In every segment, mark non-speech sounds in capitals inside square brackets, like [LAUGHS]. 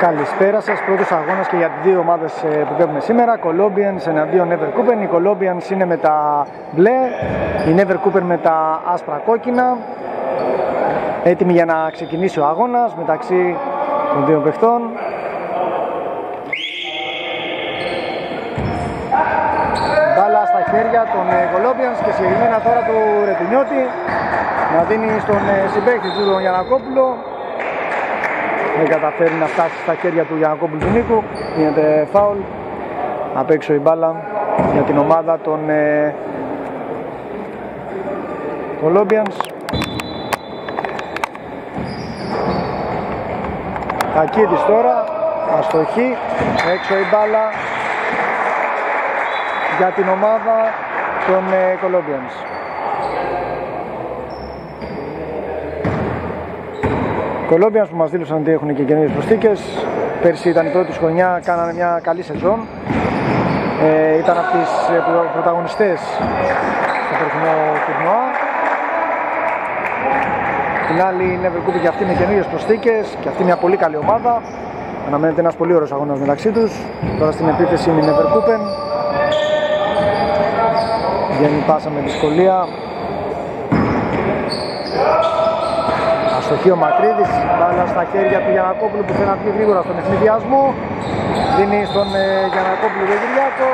Καλησπέρα σας, πρώτος αγώνας και για τις δύο ομάδες ε, που βλέπουμε σήμερα. Colombians εναντίον Never Οι Colombians είναι με τα μπλε, η Never με τα άσπρα κόκκινα. Έτοιμοι για να ξεκινήσει ο αγώνας μεταξύ των δύο παιχτών. Μπάλα στα χέρια των ε, Colombians και συγκεκριμένα τώρα του Ρετινιώτη. Να δίνει στον ε, συμπαίχτη του τον Γιανακόπουλο δεν καταφέρει να φτάσει στα χέρια του Γιανακόπουλου του Νίκου. Γίνεται φάουλ. Απ' έξω η μπάλα για την ομάδα των ε, Colombians Κακίδης τώρα. Αστοχή. Έξω η μπάλα για την ομάδα των ε, Colombians Κολόμπιας που μας δήλωσαν ότι έχουν και καινούριες προσθήκες. Πέρσι ήταν η πρώτη χρονιά, κάνανε μια καλή σεζόν. Ε, ήταν από τις ε, πρωταγωνιστές στο περσινό τουρνουά. Την άλλη η Never και αυτή με καινούριες προσθήκες και αυτή μια πολύ καλή ομάδα. Αναμένεται ένας πολύ ωραίος αγώνας μεταξύ τους. Τώρα στην επίθεση είναι η Never Coupe. Βγαίνει πάσα με δυσκολία. Αστοχή ο Μακρύδης, μπάλα στα χέρια του Γιανακόπουλου που θέλει να βγει γρήγορα στον εθνιδιασμό. Δίνει στον ε, Γιανακόπουλο Γεγυριάκο.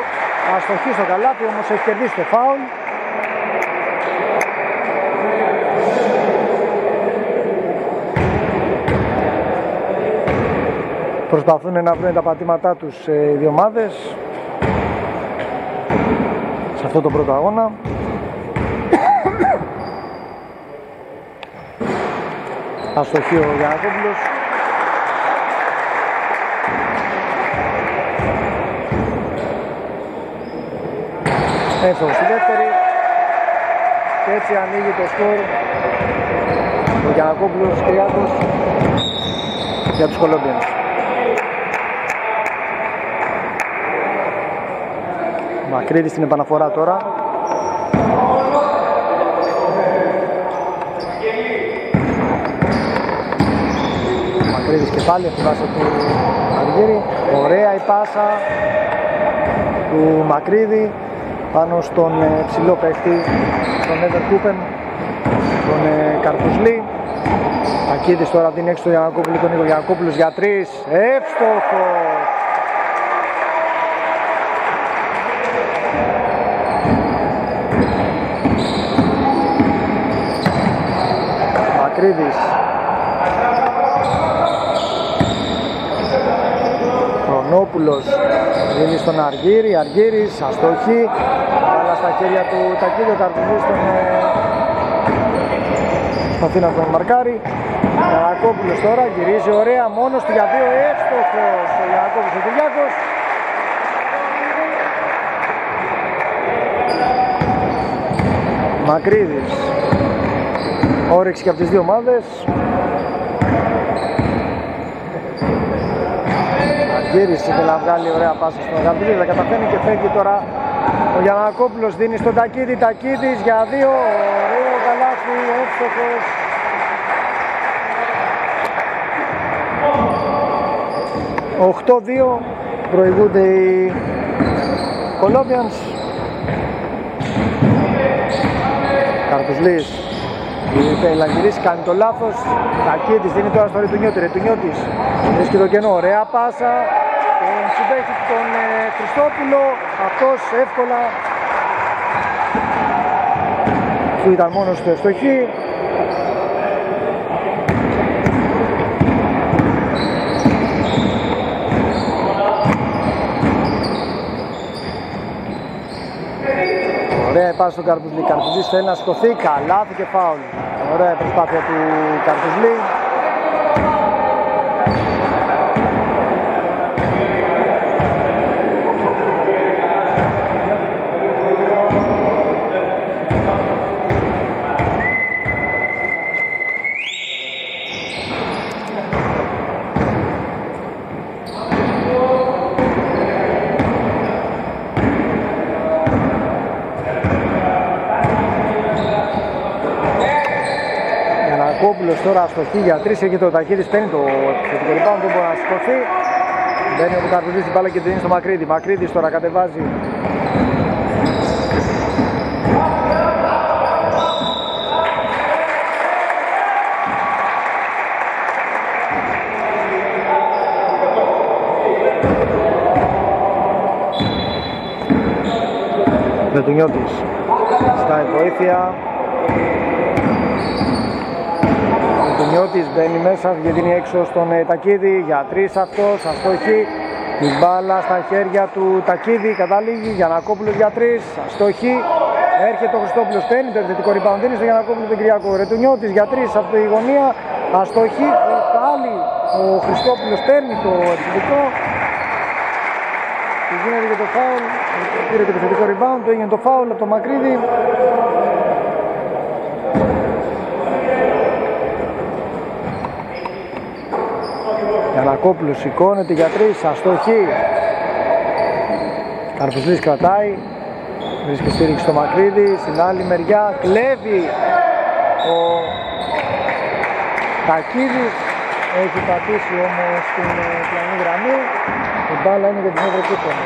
Αστοχή στο καλάθι όμως έχει κερδίσει το φάουλ. Προσπαθούν να βρουν τα πατήματά τους ε, οι δύο ομάδες σε αυτό το πρώτο αγώνα. Αστοχή ο Γιανακόπουλος. Έφτασε στη δεύτερη και έτσι ανοίγει το σκορ ο Γιανακόπουλος Κυριάκος για τους Κολόμπιανους. Μακρύδη στην επαναφορά τώρα Μακρύδης και πάλι από πάσα του Αργύρη. Ωραία η πάσα του Μακρύδη πάνω στον ε, ψηλό παίχτη, τον Εύερ Κούπεν, τον ε, Καρπουσλή. Ακίδης τώρα δίνει έξω τον Γιανακόπουλο, τον Νίκο Γιανακόπουλος για τρεις. Εύστοχο! Μακρύδης Χρονόπουλος δίνει στον Αργύρη, Αργύρης, αστοχή, αλλά στα χέρια του Τακίδιο Καρπουζού στον προσπαθεί να τον μαρκάρει. Γιανακόπουλος τώρα γυρίζει ωραία μόνος του για δύο εύστοχος. Ο Γιανακόπουλος ο Κυριάκος. Μακρύδης. Όρεξη και από τις δύο ομάδες Γύρισε και να βγάλει ωραία πάσα στον Γαμπρίλη, αλλά καταφέρνει και φεύγει τώρα ο Γιανακόπουλος δίνει στον Τακίδη, Τακίδης για δύο, ωραίο καλάθι, εύστοχος. Οχτώ-δύο προηγούνται οι Colombians. Καρτουσλής θέλει να γυρίσει, κάνει το λάθος. Τακίδης δίνει τώρα στο Ρετουνιώτη, Ρετουνιώτης βρίσκει το κενό, ωραία πάσα τον συμπέχτη τον ε, Χριστόπουλο αυτός εύκολα που ήταν μόνος του ευστοχή Ωραία πάσα στον Καρπουζλή. Καρπουζλής θέλει να σηκωθεί. Καλά και φάουλ. Ωραία προσπάθεια του Καρπουζλή. Χριστόπουλος τώρα στο για 3 έχει το Τακίδης παίρνει το επιθετικό. Rebound δεν μπορεί να σηκωθεί. Μπαίνει ο Καρπουδής την μπάλα και την δίνει στο Μακρύδη. Μακρύδης τώρα κατεβάζει. Βετουνιώτης Ζητάει βοήθεια Βετουνιώτης μπαίνει μέσα βγαίνει έξω στον ε, Τακίδη για τρεις αυτός, αστοχή η μπάλα στα χέρια του Τακίδη καταλήγει για Γιανακόπουλος για τρεις, αστοχή έρχεται ο Χριστόπουλος παίρνει το επιθετικό rebound δίνει στο Γιανακόπουλο τον Κυριακό. Ρετουνιώτης για τρεις από τη γωνία αστοχή πάλι ο Χριστόπουλος παίρνει το επιθετικό. Και γίνεται και το φάουλ πήρε το επιθετικό rebound, το έγινε το φάουλ από το Μακρύδη Γιανακόπουλος σηκώνεται για τρεις, αστοχή. Καρπουσλής κρατάει, βρίσκει στήριξη στο Μακρύδη, στην άλλη μεριά κλέβει ο Τακίδης, έχει πατήσει όμως στην ε, πλανή γραμμή, η μπάλα είναι για την Ευρωκύπτον.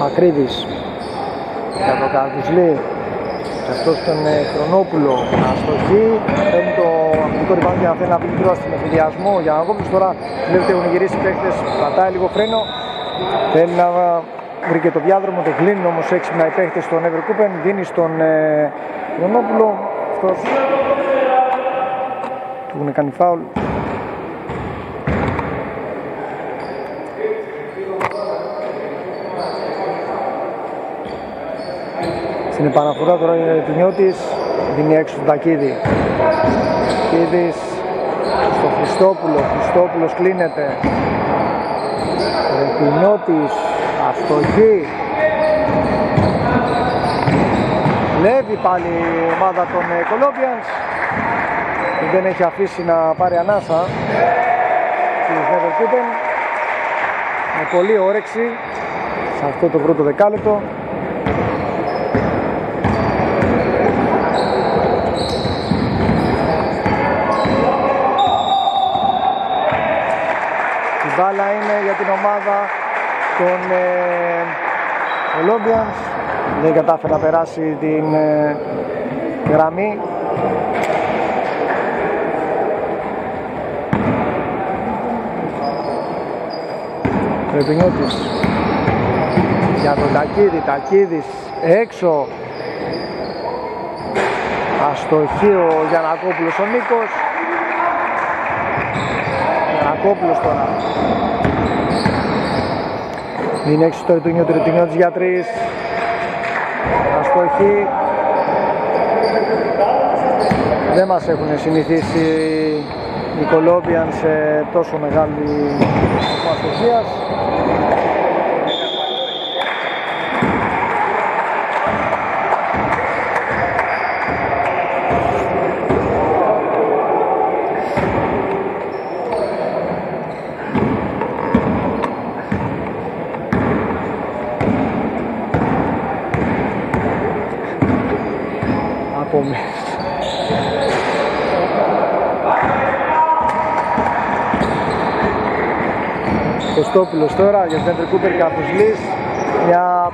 Μακρύδης για τον Καρδουσλή και αυτός τον ε, Χρονόπουλο αστοχή παίρνει το αμυντικό ριμπάνο για να θέλει να πει μικρό στην εφηδιασμό για να κόψει. Τώρα βλέπετε έχουν γυρίσει οι παίκτες πατάει λίγο φρένο. Θέλει να βρει και το διάδρομο το κλείνει όμως έξυπνα οι παίκτες στον Evercoopen δίνει στον ε, Χρονόπουλο αυτός. Του έχουν κάνει φάουλ Στην επαναφορά τώρα είναι του Νιώτης, δίνει έξω τον Τακίδη. Τακίδης στο Χριστόπουλο, Χριστόπουλος κλείνεται. Ρετινιώτης, αστοχή. Λέβει πάλι η ομάδα των Colombians που δεν έχει αφήσει να πάρει ανάσα στους Never με πολύ όρεξη σε αυτό το πρώτο δεκάλεπτο μπάλα είναι για την ομάδα των ε, Olympians. Δεν κατάφερε να περάσει την ε, γραμμή. Ρεπινιώτης για τον Τακίδη, Τακίδης έξω. Αστοχή ο Γιανακόπουλος ο Νίκος Γιανακόπουλος τώρα. Είναι έξω στο Ρετουνιό, του της για τρεις. Αστοχή Δεν μας έχουν συνηθίσει οι Κολόμπιαν σε τόσο μεγάλη αστοχίας Χριστόπουλος τώρα για τον Κούπερ Καπουσλής μια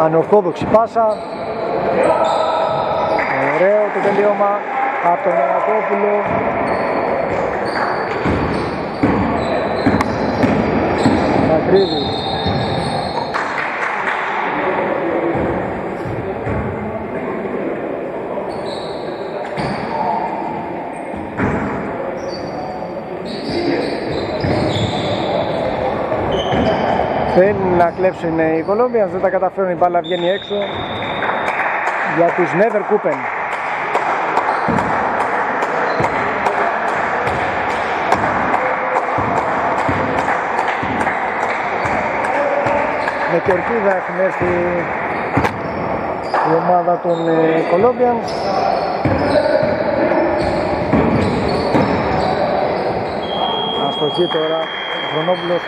ανορθόδοξη πάσα. Ωραίο το τελείωμα από τον Ιανακόπουλο Μακρύβη Θέλουν να κλέψουν οι Κολόμπιας, δεν τα καταφέρουν, η μπάλα βγαίνει έξω για τους Never Coupen. Με κερκίδα έχουν έρθει η ομάδα των Colombians. Αστοχή τώρα, ο Χρονόπουλος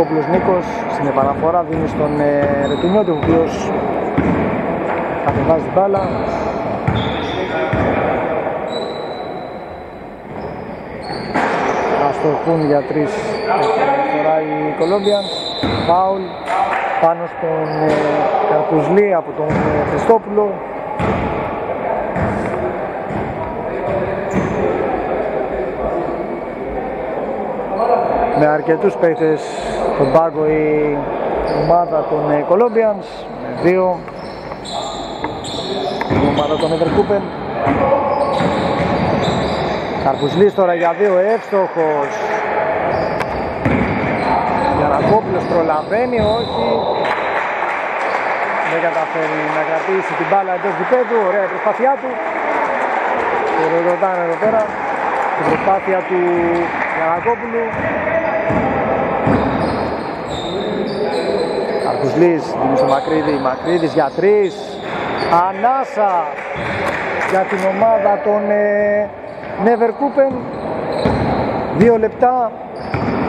Γιανακόπουλος Νίκος στην επαναφορά δίνει στον ε, Ρετινιώτη ο οποίος κατεβάζει την μπάλα. Αστοχούν για τρεις. Φορά οι Κολόμπιαν φάουλ πάνω στον ε, Καρπουζλή από τον ε, Χριστόπουλο. Με αρκετούς παίκτες στον πάγκο η ομάδα των Colombians με δύο. Η ομάδα των Everkupen Καρπουσλής τώρα για δύο εύστοχος. Γιανακόπουλος προλαβαίνει όχι. Δεν καταφέρει να κρατήσει την μπάλα εντός γηπέδου. Ωραία η προσπάθειά του. Το ρωτάνε εδώ πέρα. Την προσπάθεια του Γιανακόπουλου Καρπουσλής δίνει στο Μακρύδη Μακρύδης για τρεις. Ανάσα για την ομάδα των ε, Never Coupen δύο λεπτά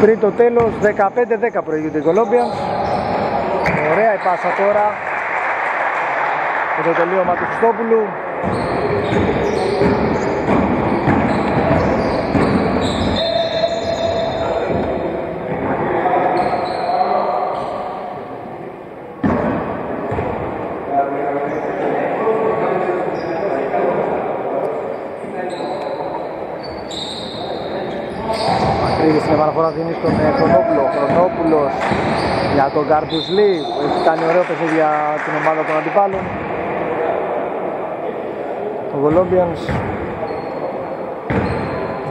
πριν το τέλος 15-10 προηγούνται οι Colombians ωραία η πάσα τώρα. Και το τελείωμα του Χριστόπουλου στην επαναφορά δίνει στον ε, Χρονόπουλο. Χρονόπουλος για τον Καρδουσλή που έχει κάνει ωραίο παιχνίδι για την ομάδα των αντιπάλων. Το Colombians.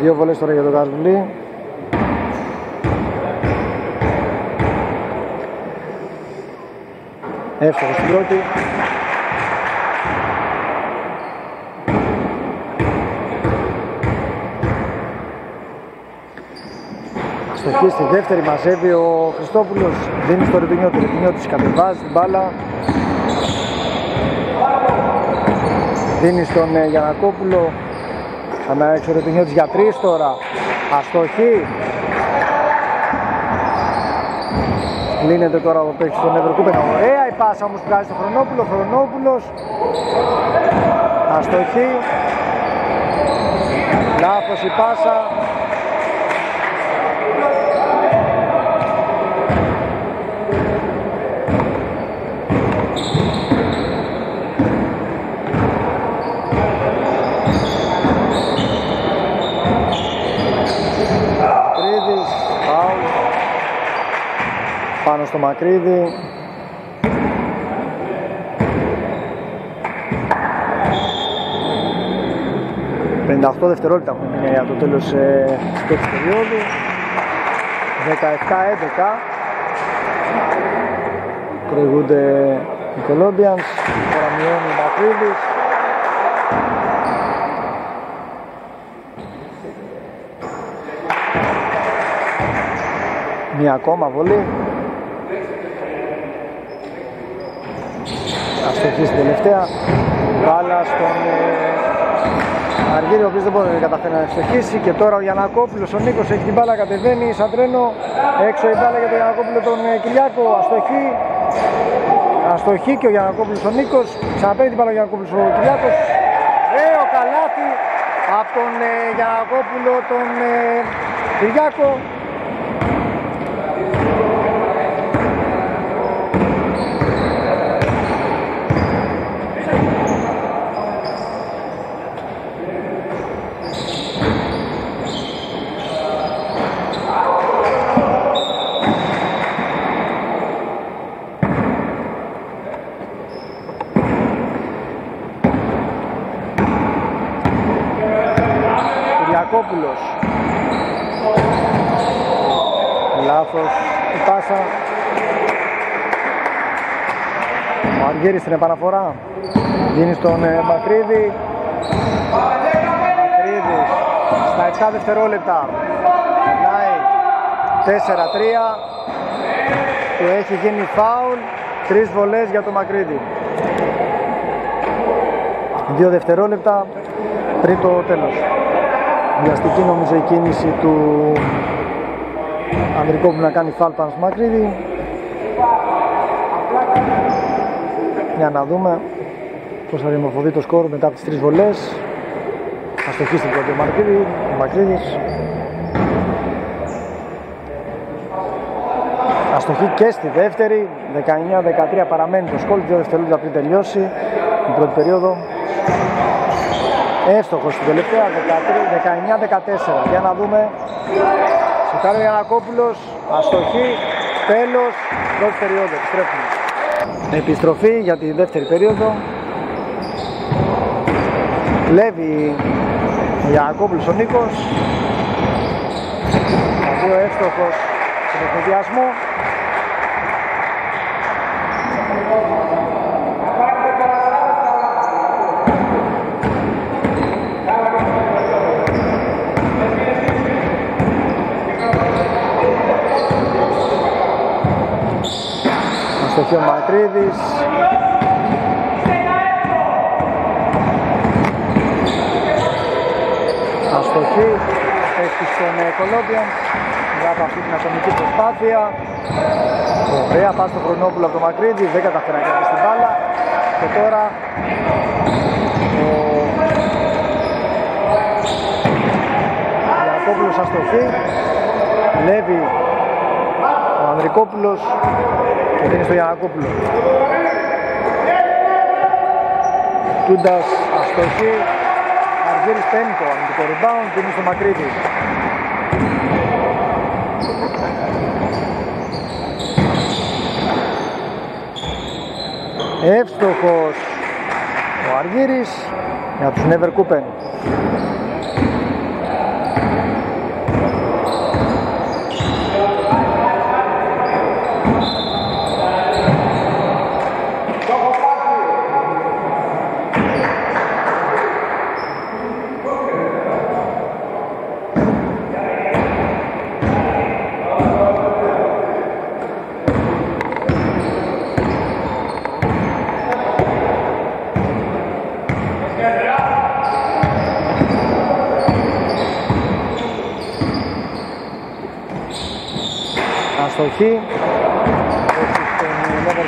Δύο βολές τώρα για τον Καρδουσλή. Εύστοχος στην πρώτη. Αστοχή στη δεύτερη μαζεύει ο Χριστόπουλος. Δίνει στο Ρετινιώτη, ο Ρετινιώτης κατεβάζει την μπάλα. Δίνει στον ε, Γιανακόπουλο. Ξανά έξω ο Ρετινιώτης για τρεις τώρα. Αστοχή. Λύνεται τώρα ο παίκτης στον Ευρωκούπενο ωραία η πάσα όμως που βγάζει στο Χρονόπουλο. Χρονόπουλος. Αστοχή. Λάθος η πάσα πάνω στο Μακρύδι. ...58 δευτερόλεπτα έχουν μείνει για το τέλος ε, της πρώτης περίοδου. 17-11 προηγούνται οι Colombians τώρα μειώνει ο Μακρύδης. Μία ακόμα βολή αστοχή στην τελευταία. Μπάλα στον ε, Αργύριο ο οποίος δεν μπορεί να καταφέρει να ευστοχίσει και τώρα ο Γιανακόπουλος, ο Νίκος έχει την μπάλα κατεβαίνει σαν τρένο. Έξω η μπάλα για τον Γιανακόπουλο τον ε, Κυλιάκο αστοχή. Αστοχή και ο Γιανακόπουλος ο Νίκος. Ξαναπαίρνει την μπάλα ο Γιανακόπουλος ο Κυλιάκος ωραίο καλάθι από τον ε, Γιανακόπουλο τον ε, Κυλιάκο Κυριακόπουλος Λάθος η πάσα Ο Αργύρης στην επαναφορά Δίνεις στον ε, Μακρύδη Μακρύδης στα 7 δευτερόλεπτα Περνάει 4-3 του έχει γίνει φάουλ. Τρεις βολές για το Μακρύδη. Δύο δευτερόλεπτα πριν το τέλος. Βιαστική νομίζω η κίνηση του που να κάνει φάουλ πάνω στο Μακρύδη. Για να δούμε πώς θα διαμορφωθεί το σκορ μετά από τις τρεις βολές. Αστοχή στην πρώτη Μακρύδη, ο Μακρύδης. Αστοχή και στη δεύτερη, 19-13 παραμένει το σκορ, δύο δευτερόλεπτα πριν τελειώσει την πρώτη περίοδο. Εύστοχος στην τελευταία, 19-14. Για να δούμε. Σιτάρου Γιανακόπουλος, αστοχή, τέλος, πρώτη περίοδο. Επιστρέφουμε. Επιστροφή για τη δεύτερη περίοδο. Λέβει ο Γιανακόπουλος ο Νίκος. Δύο εύστοχος στον εφοδιασμό. Αστοχή ο Μακρύδης. Αστοχή. Έχει στον Κολόμπιαν. Μετά από αυτή την ατομική προσπάθεια. Ωραία, πάει στο Χρονόπουλο από το Μακρύδη. Δεν καταφέρει να κρατήσει την μπάλα. Και τώρα ο Ιακώπουλος αστοχή. Λέβει ο Ανδρικόπουλος και δίνει στο Γιανακόπουλο. Τούντας αστοχή, Αργύρης πέμπτο, αμυντικό rebound, δίνει στο Μακρύδη. Εύστοχος ο Αργύρης για τους Never Coupen. Αστοχή στον Never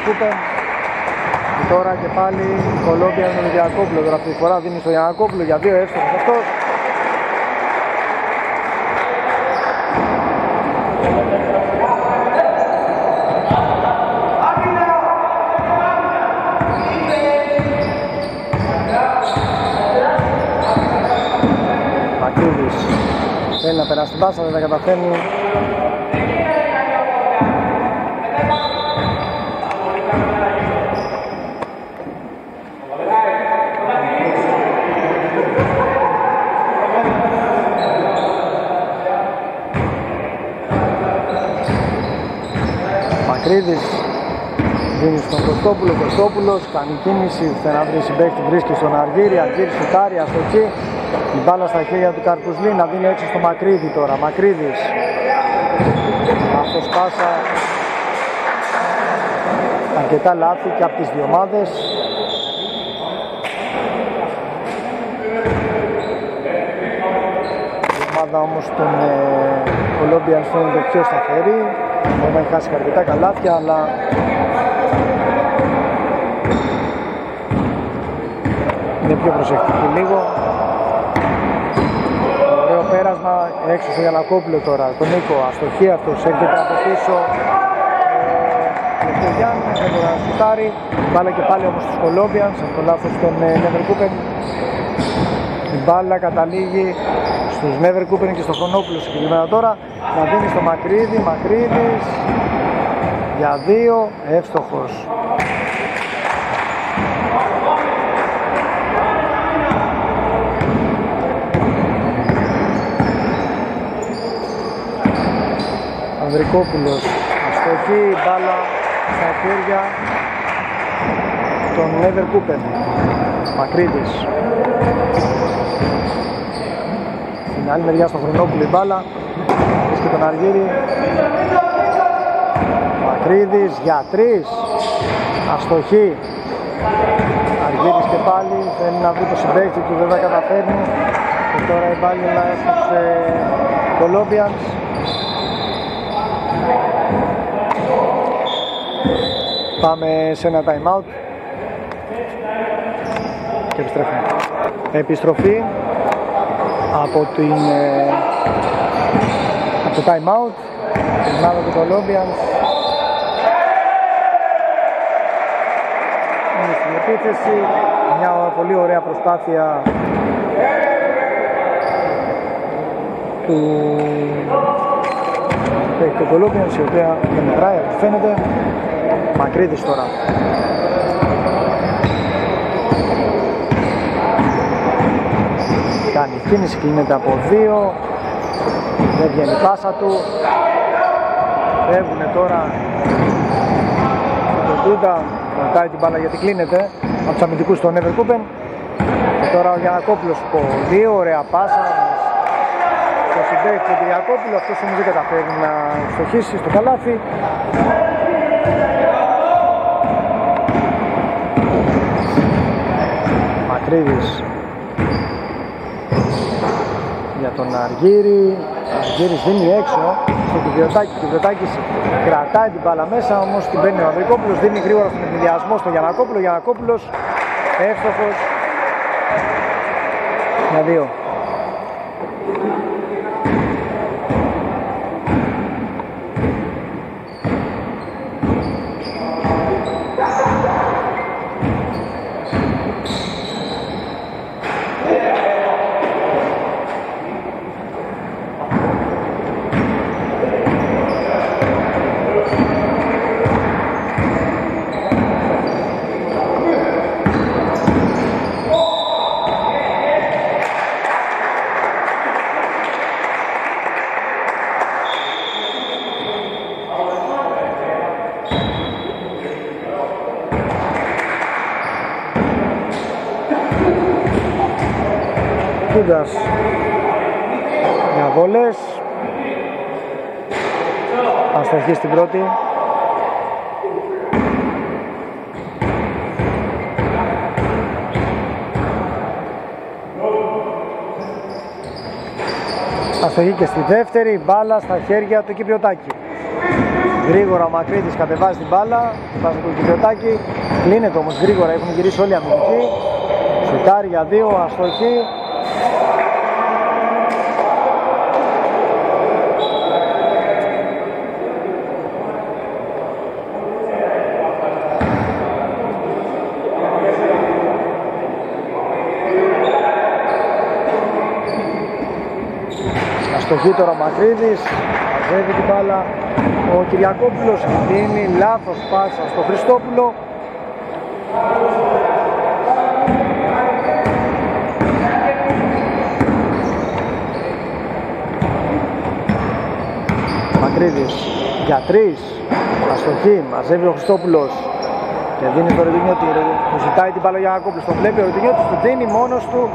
και τώρα και πάλι Κολόμπιας με τον Διακόπουλο τώρα αυτή τη φορά δίνει στο Διακόπουλο για δύο εύστοχος αυτός. Μακρύδης θέλει να περάσει την πάσα, δεν τα καταφέρνει Μακρύδης δίνει στον Κωστόπουλος, Κωστόπουλος κάνει κίνηση, ώστε να βρει συμπέκτη, βρίσκει στον Αργύρη, Αργύρης σουτάρει, αστοχή η μπάλα στα χέρια του Καρπουσλή να δίνει έξω στο Μακρύδη τώρα, Μακρύδης. Αυτός πάσα. Αρκετά λάθη και από τις δύο ομάδες. Η ομάδα όμως των ε, Colombians φαίνεται πιο σταθερή Μπορεί να έχει χάσει αρκετά καλάθια, αλλά είναι πιο προσεκτική λίγο. Ωραίο πέρασμα έξω στο Γιανακόπουλο τώρα, τον Νίκο, αστοχή αυτός, έρχεται από πίσω. Ο Γιάννη, δεν μπορεί να σουτάρει, μπάλα και πάλι όμως στους Colombians, από το λάθος των Never Η μπάλα καταλήγει στους Never Cooper και στο Χρονόπουλο συγκεκριμένα τώρα να δίνεις στο Μακρύδη, Μακρύδης για δύο, εύστοχος. Ανδρικόπουλος, αστοχή, μπάλα στα χέρια των Never Cooper. Μακρύδης. Στην άλλη μεριά στο Χρονόπουλο η μπάλα και τον Αργύρη Μακρύδης για τρεις. Αστοχή. Αργύρης και πάλι θέλει να βρει το συμπέκτη του, δεν θα καταφέρνει. Και τώρα η μπάλα στους ε, Colombians. Πάμε σε ένα time out και επιστρέφουμε. Επιστροφή από, την, ε, από το time out. Την ομάδα του Colombians είναι στην επίθεση. Μια πολύ ωραία προσπάθεια του του Colombians η οποία δεν μετράει φαίνεται. Μακρύδης τώρα. Κάνει κίνηση, κλείνεται από δύο δεν βγαίνει πάσα του. Φεύγουνε τώρα τον Τούντα ρωτάει την μπάλα γιατί κλείνεται από τους αμυντικούς στον Everkupen και τώρα ο Γιανακόπουλος πολύ ωραία πάσα. Στο συμπέκ του Κυριακόπουλο αυτός όμως δεν καταφέρει να στοχίσει στο καλάθι. Μακρύδης για τον Αργύρη. Ο Αργύρης δίνει έξω στο Κυβιωτάκη. Ο Κυβιωτάκης κρατάει την μπάλα μέσα, όμως την παίρνει ο Ανδρικόπουλος. Δίνει γρήγορα στον ενδιασμό στο Γιανακόπουλο. Γιανακόπουλος εύστοχος για δύο. Κούγκας για βόλες. Αστοχή στην πρώτη. Αστοχή και στη δεύτερη, μπάλα στα χέρια του Κυπριωτάκη. Γρήγορα ο Μακρύτης κατεβάζει την μπάλα, πάσα του Κυπριωτάκη, κλείνεται όμως γρήγορα, έχουν γυρίσει όλοι οι αμυντικοί. Σουτάρει για δύο, αστοχή, Αστοχή τώρα ο Μακρύδης, μαζεύει την μπάλα. Ο Κυριακόπουλος δίνει λάθος πάσα στο Χριστόπουλο. Μακρύδης για τρεις. Αστοχή, μαζεύει ο Χριστόπουλος και δίνει στο Ρετινιώτη, του ζητάει την μπάλα για Κόπουλος, τον βλέπει ο Ρετινιώτης, του δίνει μόνος του,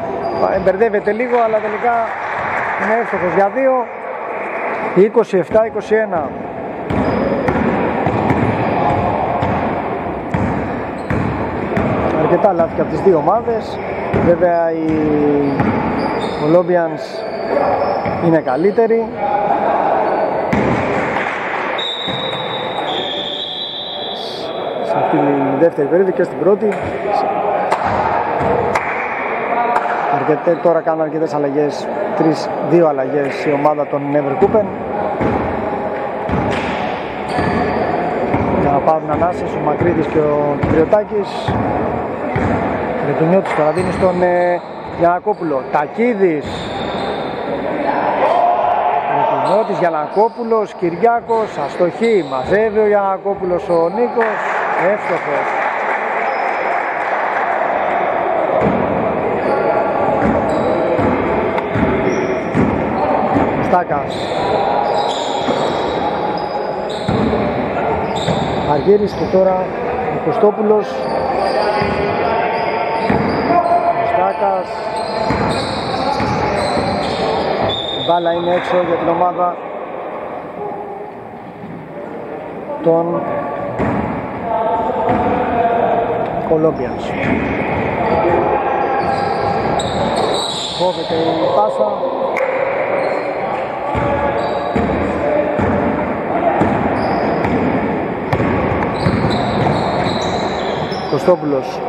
εμπερδεύεται λίγο αλλά τελικά είναι εύστοχος για 2 27-21 αρκετά λάθη από τις δύο ομάδες. Βέβαια οι Colombians είναι καλύτεροι. Σε αυτή τη δεύτερη περίοδο και στην πρώτη Αρκετέ, τώρα κάνουν αρκετές αλλαγές, τρεις, δύο αλλαγές η ομάδα των Never Για να πάρουν ανάσες ο Μακρύδης και ο Κυριωτάκης. Ρετουνιώτης τώρα δίνει στον ε, Γιανακόπουλο. Τακίδης. Ρετουνιώτης, Γιανακόπουλος, Κυριάκος, αστοχή. Μαζεύει ο Γιανακόπουλος ο Νίκος. Εύστοχος. Στάκας Αργύρης και τώρα ο Κωστόπουλος Στάκας η μπάλα είναι έξω για την ομάδα των Colombians. Κόβεται η πάσα. Κωστόπουλος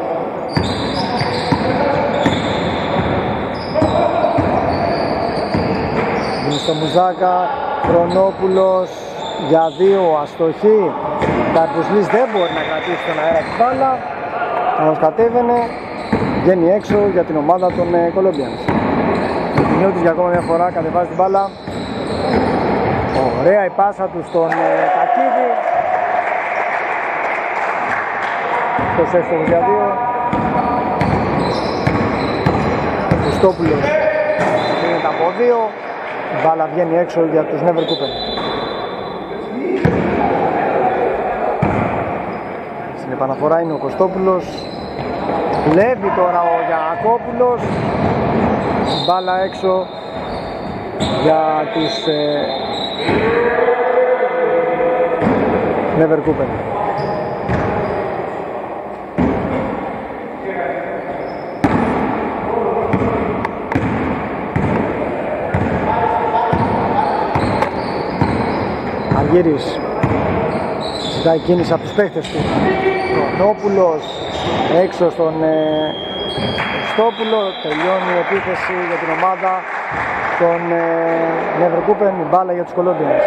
Δίνει στο Μουζάκα Χρονόπουλος για δύο αστοχή. Καρπουσλής δεν μπορεί να κρατήσει τον αέρα την μπάλα. Όμως κατέβαινε βγαίνει έξω για την ομάδα των ε, Colombians Νιώτης για ακόμα μια φορά κατεβάζει την μπάλα. Ωραία η πάσα του στον ε, Κακίδη Το σέστο για δύο Χριστόπουλος γίνεται από δύο η μπάλα βγαίνει έξω για τους Never Cooper. Στην επαναφορά είναι ο Κωστόπουλος. Βλέπει τώρα ο Γιανακόπουλος. Μπάλα έξω για τις ε, Never Cooper. Αργύρης ζητάει κίνηση από τους παίχτες του. Χρονόπουλος έξω στον ε, Στόπουλο τελειώνει η επίθεση για την ομάδα των ε, Νευροκούπεν. Η μπάλα για τους Κολόμπιανες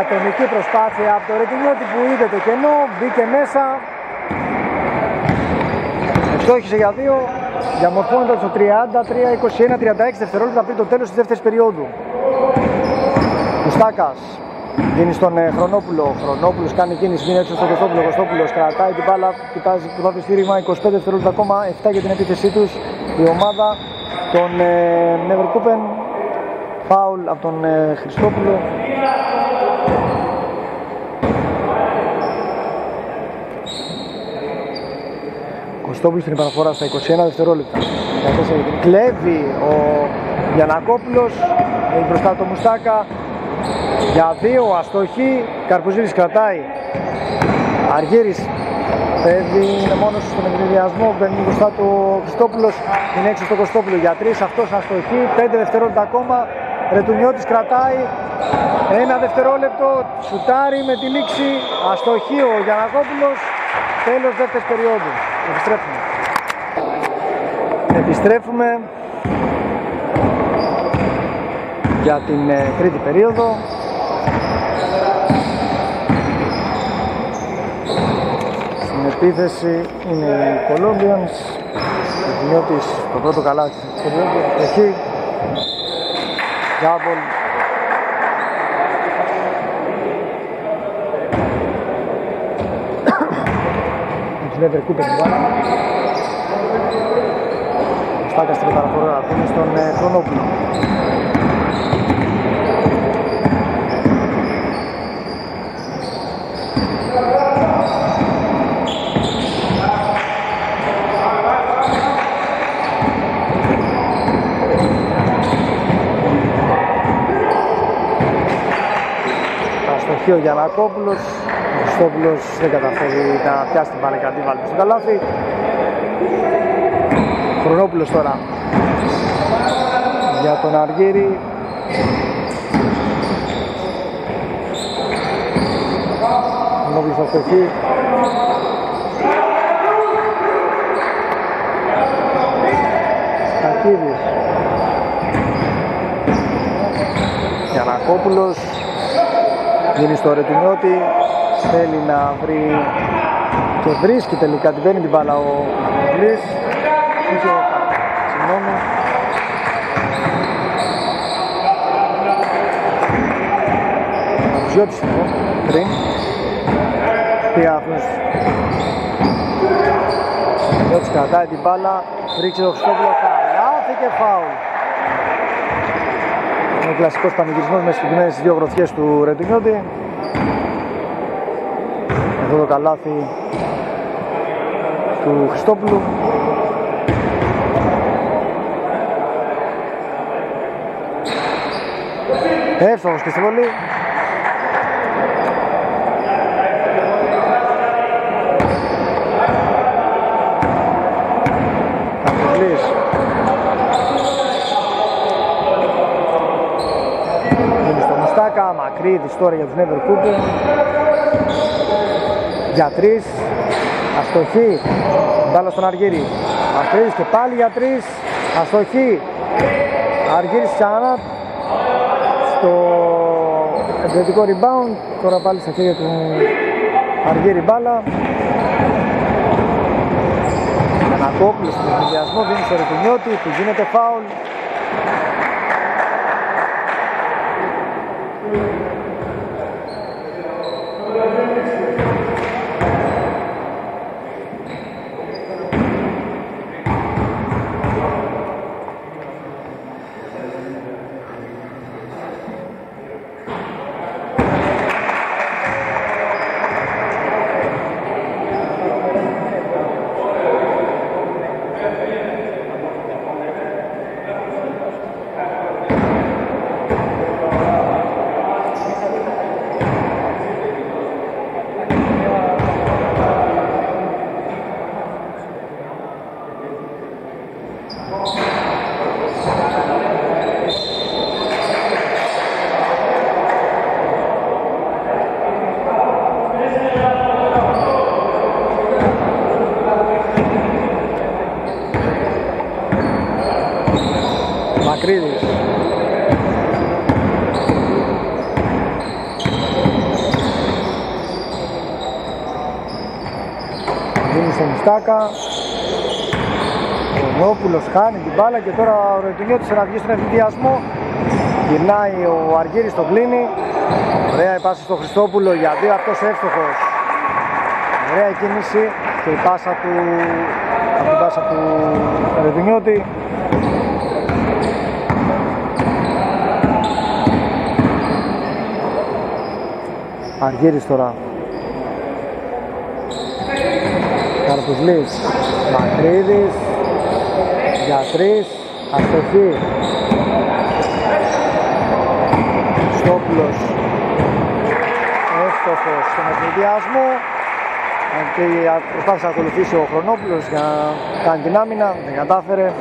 Ατομική προσπάθεια από το Ρετινιώτη που είδε το κενό, μπήκε μέσα, Στόχισε για δύο, διαμορφώνοντας το 33-21-36 δευτερόλεπτα πριν το τέλος της δεύτερης περίοδου. Κουστάκας δίνει στον ε, Χρονόπουλο. Χρονόπουλος κάνει κίνηση, μείνει έξω στον Κωστόπουλο. Κωστόπουλος κρατάει την μπάλα, κοιτάζει που θα πει στήριγμα 25 δευτερόλεπτα ακόμα, 7 για την επίθεσή τους. Η ομάδα των ε, Never Coupen, φάουλ από τον ε, Χριστόπουλο. Χριστόπουλου στην επαναφορά στα 21 δευτερόλεπτα. Κλέβει ο Γιανακόπουλος, έχει μπροστά το Μουστάκα. Για δύο αστοχή, Καρπουζίδης κρατάει. Αργύρης Φεύγει, είναι μόνος στον ευνηδιασμό, μπαίνει μπροστά του Χριστόπουλος, είναι έξω στο Κωστόπουλο. Για τρεις, αυτός αστοχή, πέντε δευτερόλεπτα ακόμα, Ρετουνιώτης κρατάει, ένα δευτερόλεπτο, σουτάρει με τη λήξη, αστοχή ο Γιανακόπουλος, τέλος δεύτερης περίοδου. Επιστρέφουμε. Επιστρέφουμε για την ε, τρίτη περίοδο. Στην επίθεση είναι οι Colombians. Ο Νιώτης το πρώτο καλάθι της περίοδου. Εκεί. Double. Never Cooper την μπάλα. Στάκα στην παραφορά είναι στον ε, Χρονόπουλο. Αστοχή ο Γιανακόπουλος Χριστόπουλος δεν καταφέρει να πιάσει την μπάλα και αντίβαλη στο καλάθι. Χρονόπουλος τώρα για τον Αργύρη. Χρονόπουλος θα στοχεί. Κακίδης. Γιανακόπουλος Γίνει στο Ρετουνιώτη θέλει να βρει και βρίσκει τελικά την παίρνει την μπάλα ο Γλής είχε συγγνώμη. Ζιώτης είναι πριν. Πήγα αυτός Ζιώτης κρατάει την μπάλα. Ρίξει το Χριστόπουλο. Καλάθι και φάουλ. Είναι ο κλασικός πανηγυρισμός με στις δύο γροθιές του Ρετουνιώτη αυτό το καλάθι του Χριστόπουλου. Εύστοχος και στη βολή. Μακρύδης τώρα για τους Never για τρεις, αστοχή, μπάλα στον Αργύρη. Μακρύδης και πάλι για τρεις, αστοχή. Αργύρης ξανά στο επιθετικό rebound, τώρα πάλι στα χέρια του Αργύρη μπάλα. Ανακόπλος στον ενδιασμό, δίνει στο Ρετουνιώτη που γίνεται φάουλ. Μακρύδης. Δίνει στο Μιστάκα. Ο Νόπουλος χάνει την μπάλα και τώρα ο Ρετινιώτης να βγει στον ευθυδιασμό. Γυρνάει ο Αργύρης στο κλείνει. Ωραία η πάση στο Χριστόπουλο για δύο αυτός εύστοχος. Ωραία η κίνηση και η πάσα του, από την πάσα του Ρετινιώτη. Αργύρης τώρα. Καρπουσλής. Μακρύδης. Για τρεις. Αστοχή. Στόπουλος. Εύστοχος στον ευνηδιασμό. Και προσπάθησε να ακολουθήσει ο Χρονόπουλος για να κάνει την άμυνα. Δεν κατάφερε.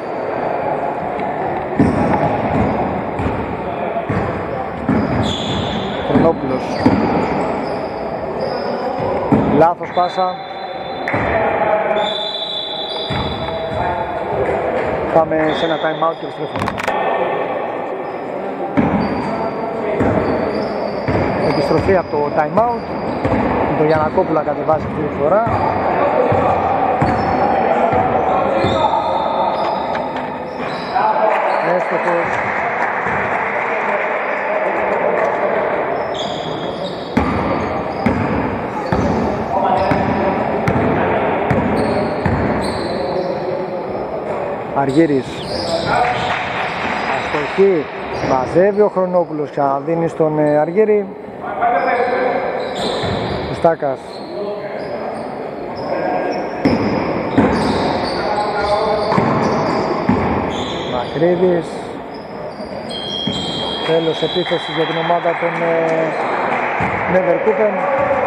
Χρονόπουλος. Λάθος πάσα. Πάμε σε ένα time out και επιστρέφουμε. Επιστροφή από το time out. Το Γιανακόπουλα κατεβάζει αυτή τη φορά. Έστοχος. Αργύρης. Αστοχή Μαζεύει ο Χρονόπουλος και δίνει στον ε, Αργύρη. Στάκας Μακρύδης Τέλος επίθεσης για την ομάδα των Never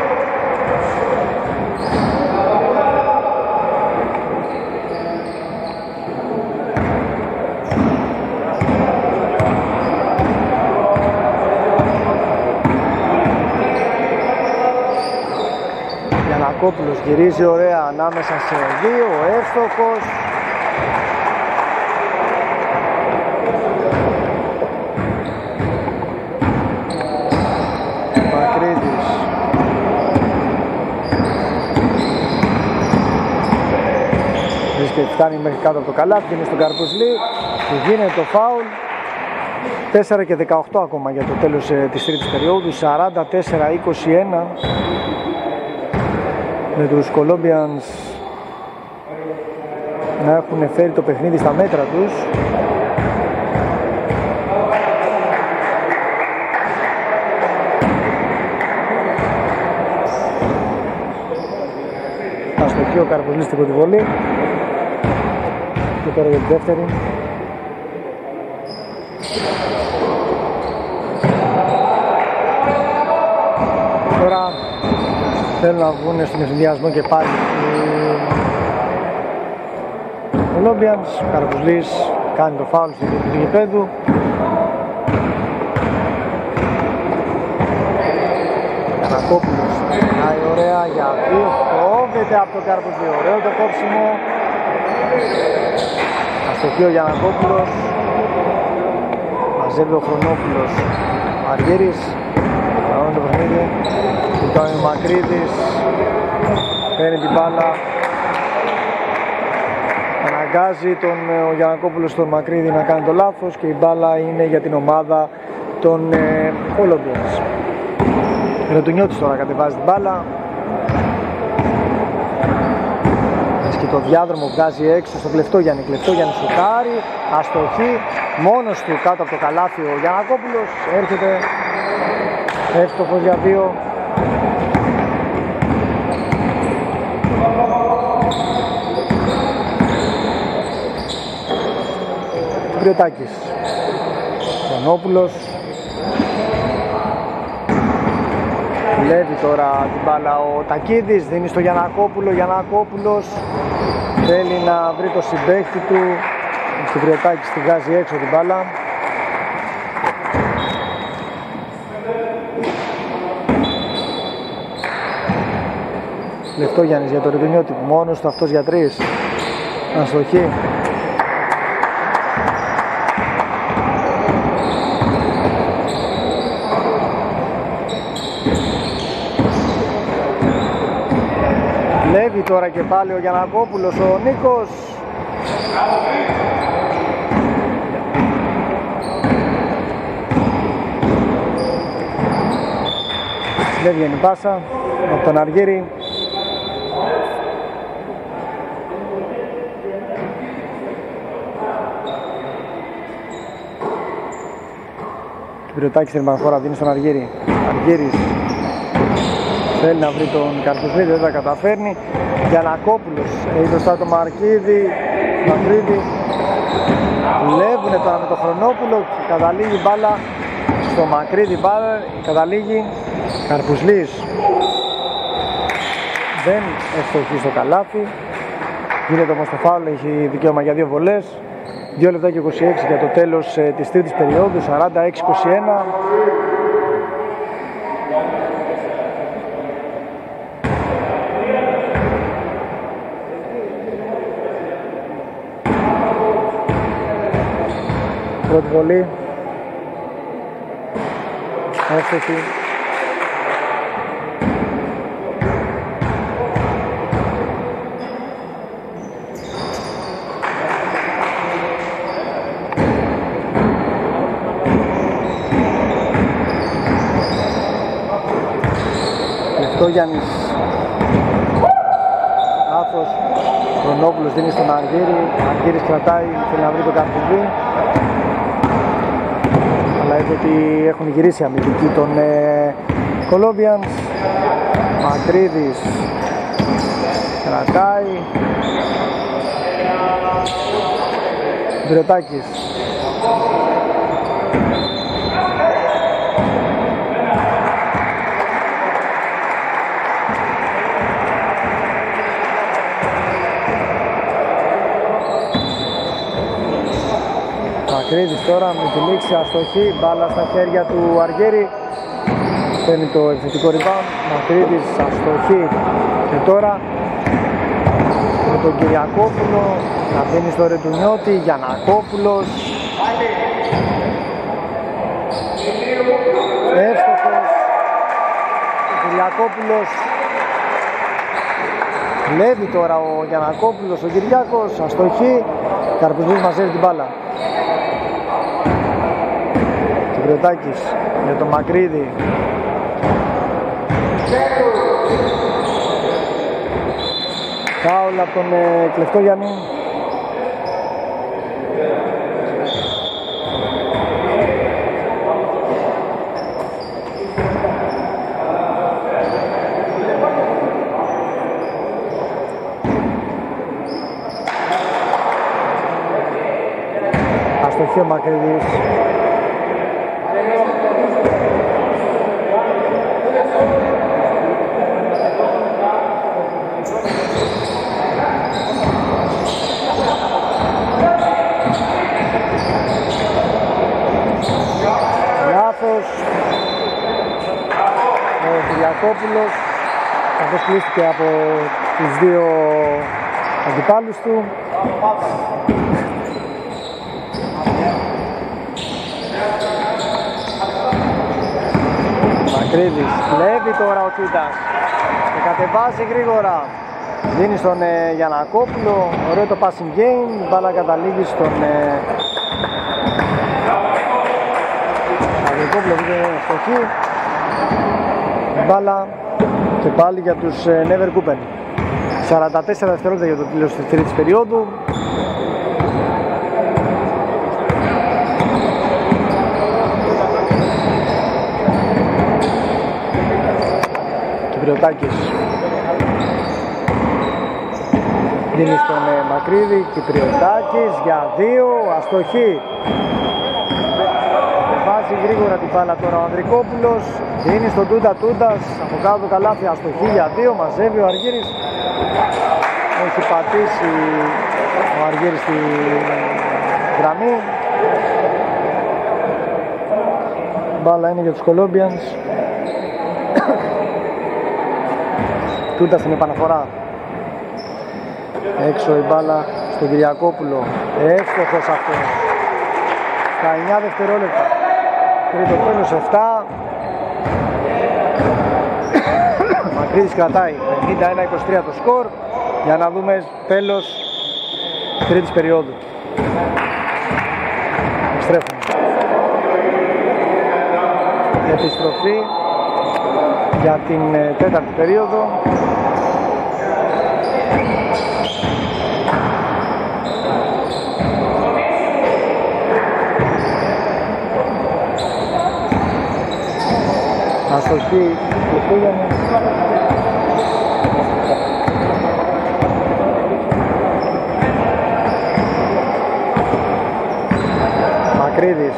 Γιανακόπουλος γυρίζει ωραία ανάμεσα σε δύο, εύστοχος. Μακρύδης. Βρίσκεται, φτάνει μέχρι κάτω από το καλάθι, είναι στον Καρπουσλή και γίνεται το φάουλ. 4 και 18 ακόμα για το τέλος ε, της τρίτης περίοδου, 44-21 με τους Colombians να έχουν φέρει το παιχνίδι στα μέτρα τους. Αστοχή ο Καρπουλής στην βολή. Και τώρα για τη δεύτερη Τώρα θέλουν να βγουν στον ευθυνδιασμό και πάλι οι Olympians. Ο Καρπουσλής κάνει το φάουλ στην του γηπέδου. Κανακόπουλος πάει ωραία για δύο. Κόβεται από το Καρπουσλή. Ωραίο το κόψιμο. Αστοχεί ο Γιανακόπουλος. Μαζεύει ο Χρονόπουλος. Ο Αργύρης. Καλό το παιχνίδι. Κοιτάει ο Μακρύδης. Παίρνει την μπάλα. Αναγκάζει τον ε, ο Γιανακόπουλος τον Μακρύδη να κάνει το λάθος και η μπάλα είναι για την ομάδα των ε, Olympians. Ρετουνιώτης τώρα κατεβάζει την μπάλα. και το διάδρομο βγάζει έξω στο κλεφτό Γιάννη. Κλεφτό Γιάννη σουτάρει, αστοχή, μόνος του κάτω από το καλάθι ο Γιανακόπουλος. Έρχεται εύστοχος για δύο. Κυριωτάκης. Γιαννόπουλος. Δουλεύει τώρα την μπάλα ο Τακίδης, δίνει στο Γιανακόπουλο, Γιανακόπουλος θέλει να βρει το συμπέχτη του, στο Κυριωτάκης τη βγάζει έξω την μπάλα. Λεφτό Γιάννης για το Ριδουνιώτη, μόνος του αυτός για τρεις. Αστοχή. Βλέπει τώρα και πάλι ο Γιανακόπουλος, ο Νίκος. Δεν βγαίνει πάσα από τον Αργύρη. Κυριωτάκης στην επαναφορά δίνει στον Αργύρη. Αργύρης θέλει να βρει τον Καρπουζίδη, δεν τα καταφέρνει. Γιανακόπουλος έχει μπροστά το Μαρκίδη, Μακρύδη. Δουλεύουν τώρα με τον Χρονόπουλο και καταλήγει μπάλα στο Μακρύδη μπάλα, καταλήγει Καρπουσλής. Δεν ευστοχεί στο καλάθι. Γίνεται όμως το φάουλ, έχει δικαίωμα για δύο βολές. 2 λεπτά και 26 για το τέλος ε, της τρίτης περίοδου, 46-21. Πρώτη βολή. Εύστοχη. Γιάννης. Λάθος. Χρονόπουλος δίνει στον Αργύρη Αργύρης κρατάει, θέλει να βρει το καρπουζί αλλά είδε ότι έχουν γυρίσει αμυντικοί των ε, Colombians. Μακρύδης κρατάει. Βρετάκης Μακρύδης τώρα με τη λήξη αστοχή, μπάλα στα χέρια του Αργέρη. Παίρνει το επιθετικό rebound, Μακρύδης αστοχή και τώρα με τον Κυριακόπουλο να δίνει στο Ρετουνιώτη, Γιανακόπουλος. Εύστοχος, ο Κυριακόπουλος Βλέπει τώρα ο Γιανακόπουλος, ο Κυριάκος, αστοχή, Καρπουζής μαζεύει την μπάλα. Κρετάκης για το Μακρύδη Φάουλ από τον ε, Κλεφτό Γιάννη. Αστοχή ο Μακρύδης Κυριακόπουλος καθώς κλείστηκε από τους δύο αντιπάλους του. Μακρύδης, κλέβει τώρα ο Τσίτας και κατεβάζει γρήγορα. Δίνει στον ε, Γιανακόπουλο, ωραίο το passing game, η μπάλα καταλήγει στον ε, Γιανακόπουλο που είναι φτωχή. Μπάλα και πάλι για τους ε, Never Cooper. 44 δευτερόλεπτα για το τέλος της τρίτης περίοδου. Κυπριωτάκης δίνει στον ε, Μακρύδη Κυπριωτάκης για δύο αστοχή βάζει γρήγορα την μπάλα τώρα ο Ανδρικόπουλος δίνει στον Τούντα Τούντας από κάτω το καλάθι αστοχή για δύο μαζεύει ο Αργύρης. Έχει πατήσει ο Αργύρης στη γραμμή. Μπάλα είναι για τους Colombians Τούντας στην επαναφορά. Έξω η μπάλα στον Κυριακόπουλο. Εύστοχος αυτός. Στα 9 δευτερόλεπτα. Τρίτο τέλος 7 Μακρύδης κρατάει 51-23 το σκορ για να δούμε τέλος τρίτης περίοδου. Επιστρέφουμε. Επιστροφή για την ε, τέταρτη περίοδο. Αστοχή του Φούλιανου Μακρύδης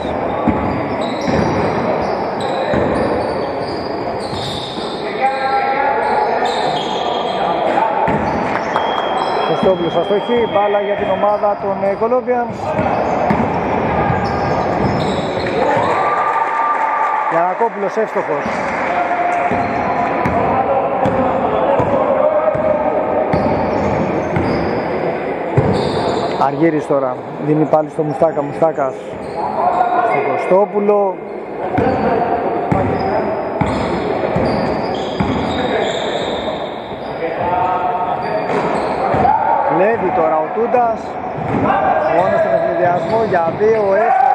Κωστόπουλος αστοχή, μπάλα για την ομάδα των ε, Colombians. Γιανακόπουλος εύστοχος. Αργύρης τώρα. Δίνει πάλι στο Μουστάκα, Μουστάκας. στο Κωστόπουλο. Λέβει τώρα ο Τούντας. Μόνο στον ευνηδιασμό για δύο εύστοχος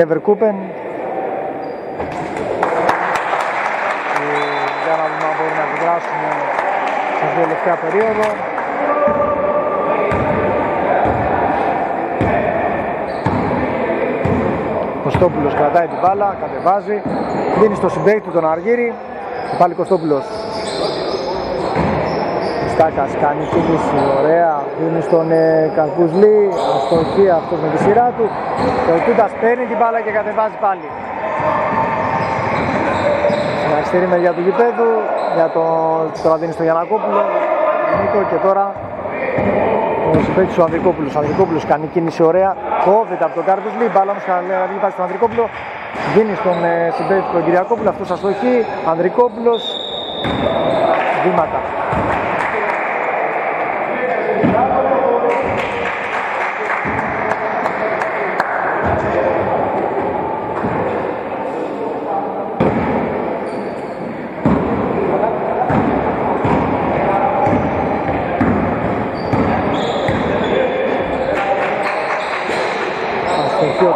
Neverkupen. Για να δούμε αν μπορούμε να αντιδράσουμε σε αυτή την τελευταία περίοδο. Κωστόπουλος κρατάει την μπάλα, κατεβάζει δίνει στο συμπέκτη τον Αργύρη και πάλι Κωστόπουλος. Στάκας κάνει κίνηση, ωραία, δίνει στον ε, Καρπουσλή, αστοχή αυτός με τη σειρά του. Και ο Τούτας παίρνει την μπάλα και κατεβάζει πάλι. Στην για του γηπέδου, για το, τώρα δίνει στο Γιανακόπουλο, Νίκο και τώρα ο συμπαίκτης ο Ανδρικόπουλος. Ο Ανδρικόπουλος κάνει κίνηση ωραία, κόβεται από τον Καρπουσλή, μπάλα όμως κανένα πάει στον Ανδρικόπουλο, δίνει στον ε, συμπέκτη τον Κυριακόπουλο, αυτός αστοχή, Ανδρικόπουλος, βήματα.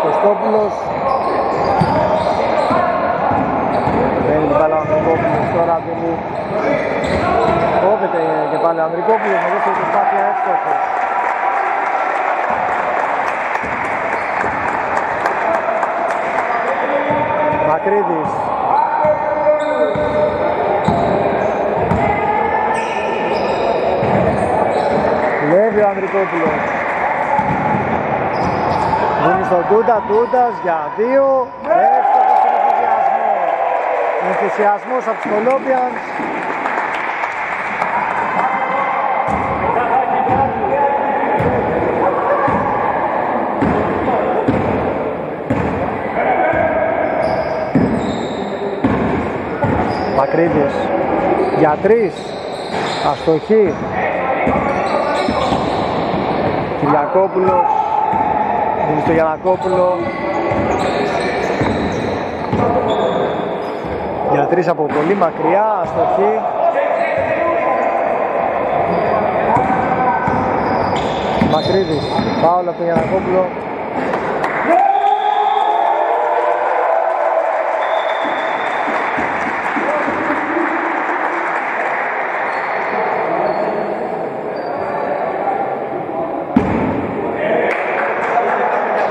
Κωστόπουλος Μένει την μπάλα ο Ανδρικόπουλος τώρα δίνει Κόβεται και πάλι ο Ανδρικόπουλος με δεύτερη προσπάθεια εύστοχος Μακρύδης Λέβει ο Ανδρικόπουλος Δίνει στον Τούντα, Τούντας για δύο. Εύστοχος στον ενθουσιασμός. Ενθουσιασμός από τους Colombians. Μακρύδης για τρεις αστοχή. Κυριακόπουλος δίνει στο Γιανακόπουλο για τρεις από πολύ μακριά αστοχή. Μακρύδης, πάω από τον Γιανακόπουλο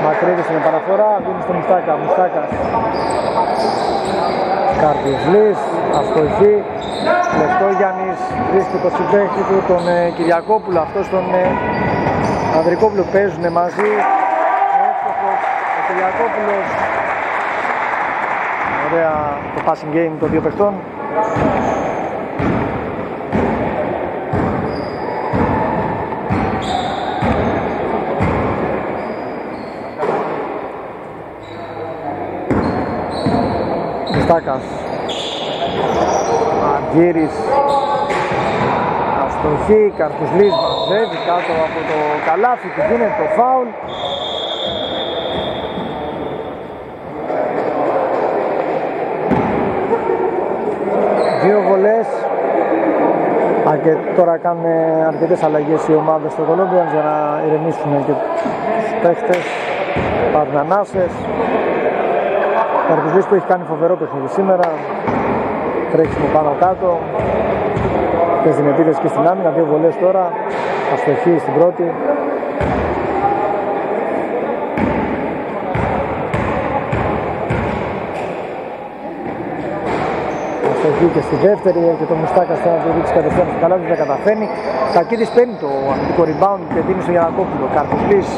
Μακρύδης στην επαναφορά, δίνει στο Μουστάκα, Μουστάκας. Καρδιουσλής, αστοχή Λευτό Γιάννης βρίσκει το συμπέχτη του τον ε, Κυριακόπουλο αυτός τον ε, Ανδρικόπουλο παίζουν μαζί. Εύστοχος ο Κυριακόπουλος. Ωραία το passing game των δύο παιχτών Στάκας Αργύρης Αστοχή, Καρτουσλής μαζεύει κάτω από το καλάθι που γίνεται το φάουλ. Δύο βολές. Και τώρα κάνουν αρκετές αλλαγές οι ομάδες στο Κολόμπιαν για να ηρεμήσουν και τους παίχτες. Πάρουν ανάσες Καρπιζής που έχει κάνει φοβερό παιχνίδι σήμερα. Τρέξιμο πάνω κάτω. Και στην επίθεση και στην άμυνα. Δύο βολές τώρα. Αστοχή στην πρώτη. Αστοχή και στη δεύτερη. Και το Μουστάκας θα του ρίξει κατευθείαν στο καλά. Δεν καταφέρνει. Κακίδης παίρνει το αμυντικό rebound και δίνει στο Γιανακόπουλο. Καρπιζής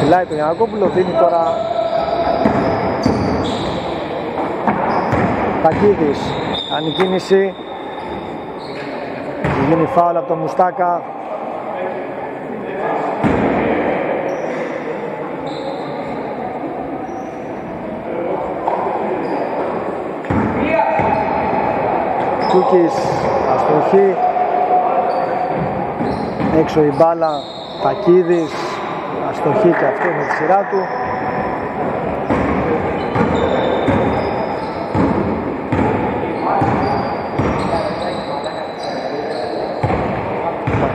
φυλάει το Γιανακόπουλο. Δίνει τώρα Τακίδης κάνει κίνηση γίνει φάουλ από τον Μουστάκα. Κούκης αστοχή. Έξω η μπάλα. Τακίδης αστοχή και αυτό με τη σειρά του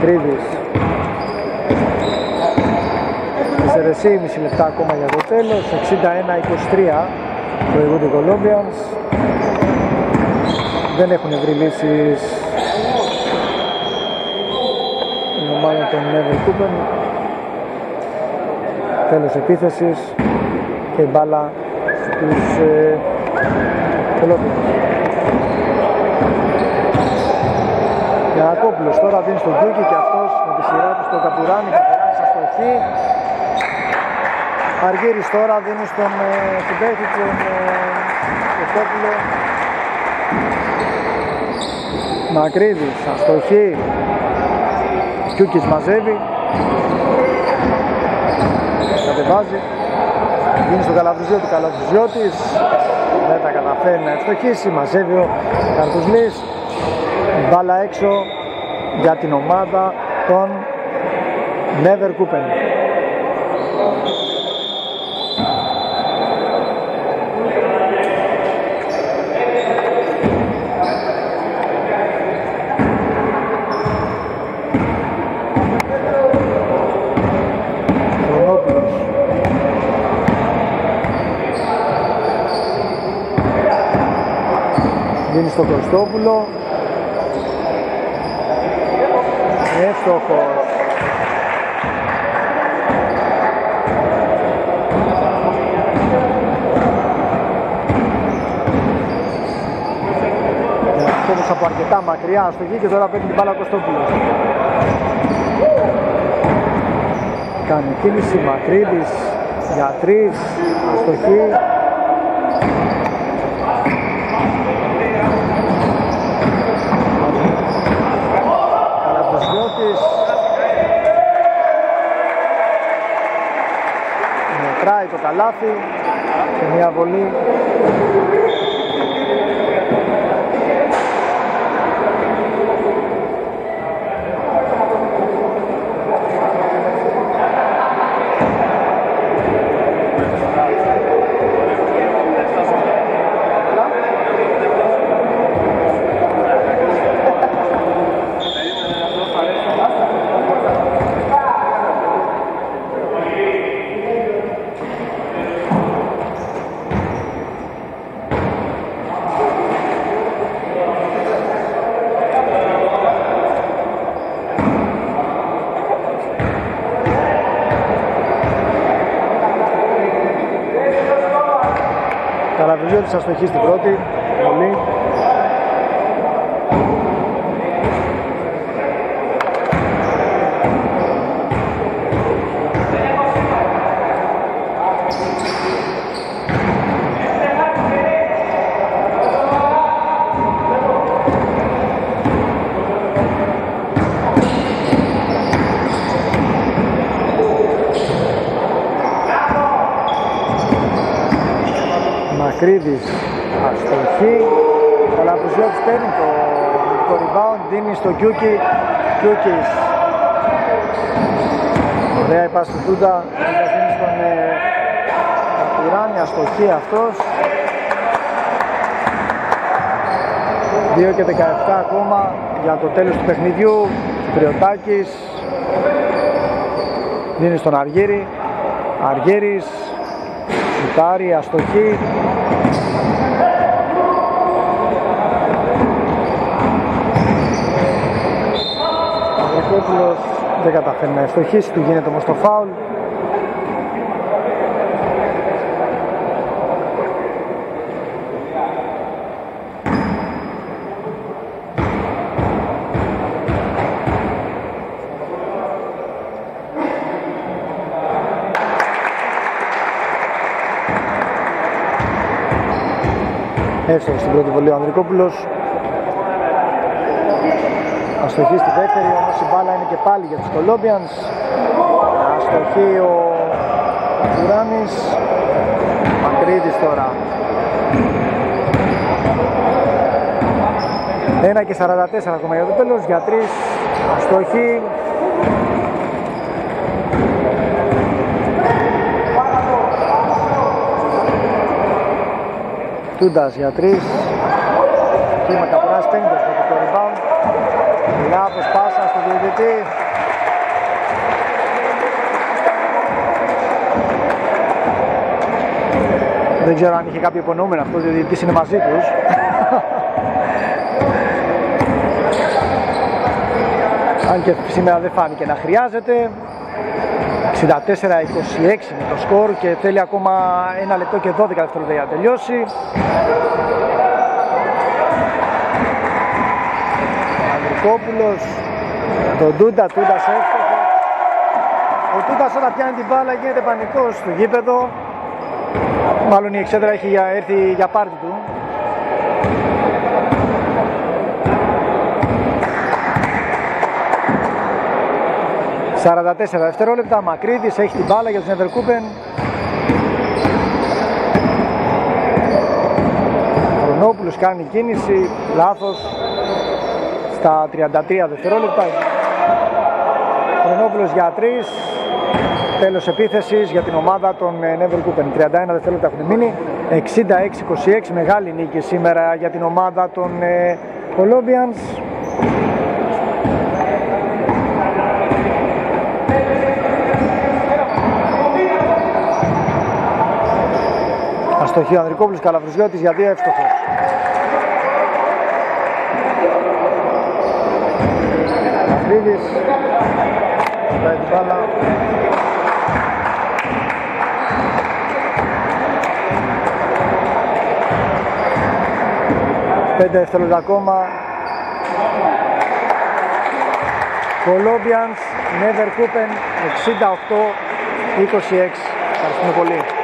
Μακρύδης 4,5 λεπτά ακόμα για το τέλος. 61-23 προηγούνται οι Colombians. Δεν έχουν βρει λύσεις. Η ομάδα των Never Cooper. Τέλος επίθεσης. Και η μπάλα στους ε, Colombians Γιανακόπουλος τώρα δίνει στον Κούκι και αυτός με τη σειρά του στον Καπουράνη και περάσει στο στοχή. Αργύρης τώρα δίνει στον ε, συμπέχτη τον Κωστόπουλο. Μακρύδης, αστοχή. Κιούκης μαζεύει. Κατεβάζει. Δίνει στον Καλαβουζιό του Καλαβουζιώτης. Δεν τα καταφέρει να ευστοχίσει. Μαζεύει ο Καρτουσλής μπάλα έξω για την ομάδα των Never Coupen. Δίνει στον Κωστόπουλο Εύστοχος. Όμως από αρκετά μακριά στο γη και τώρα παίρνει την μπάλα Κωστόπουλος. Κάνει κίνηση Μακρύδης για τρεις, αστοχή. Καλάθι και μια βολή Καλαβιλιώτης αστοχή στην πρώτη, πολύ. Μακρύδης αστοχή ο Λαμπουζιώτης παίρνει το, το rebound δίνει στο Κιούκι. Κιούκις. Ωραία η πάση του Τούντα. Δίνει στον ε, αστοχή αυτός. 2 και 17 ακόμα για το τέλος του παιχνιδιού. Τριωτάκης δίνει στον Αργύρη Αργύρης Σουτάρει, αστοχή Αγρικόπουλος δεν καταφέρει να ευστοχίσει, του γίνεται όμως το φάουλ. Εύστοχος στην πρώτη βολή ο Ανδρικόπουλος Αστοχή στη δεύτερη, όμως η μπάλα είναι και πάλι για τους Colombians. Αστοχή ο Κουράνης. Μακρύδης τώρα. 1 και 44 ακόμα για το τέλος, για 3 αστοχή. Τούντας για τρεις. Κύμα Καπουράς πέμπτος με το rebound Λάθος πάσα στο διαιτητή. Δεν ξέρω αν είχε κάποιο υπονοούμενο αυτός, ο διαιτητής είναι μαζί τους. [LAUGHS] Αν και σήμερα δεν φάνηκε να χρειάζεται. 64-26 με το σκορ και θέλει ακόμα ένα λεπτό και 12 δευτερόλεπτα για να τελειώσει. Ανδρικόπουλος, τον Τούντα, Τούντας εύστοχο. Ο Τούντας όταν πιάνει την μπάλα γίνεται πανικός στο γήπεδο. Μάλλον η εξέδρα έχει έρθει για πάρτι του. 44 δευτερόλεπτα, Μακρύδης έχει την μπάλα για τους Νεβερκούπεν. Χρονόπουλος κάνει κίνηση, λάθος στα 33 δευτερόλεπτα. Χρονόπουλος για 3, τέλος επίθεσης για την ομάδα των Νεβερκούπεν. 31 δευτερόλεπτα έχουν μείνει, 66-26 μεγάλη νίκη σήμερα για την ομάδα των Colombians. Αστοχή ο Ανδρικόπουλος Καλαβρουζιώτης για δύο εύστοχος. Μαφρίδης, πάει την μπάλα. Πέντε δευτερόλεπτα ακόμα. Colombians, Never Coupen, 68-26. Ευχαριστούμε πολύ.